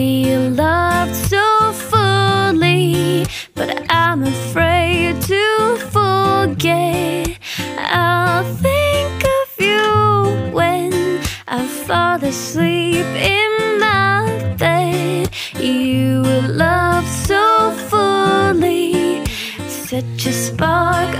we loved so fully But I'm afraid to forget. I'll think of you when I fall asleep in my bed. You loved so fully Such a spark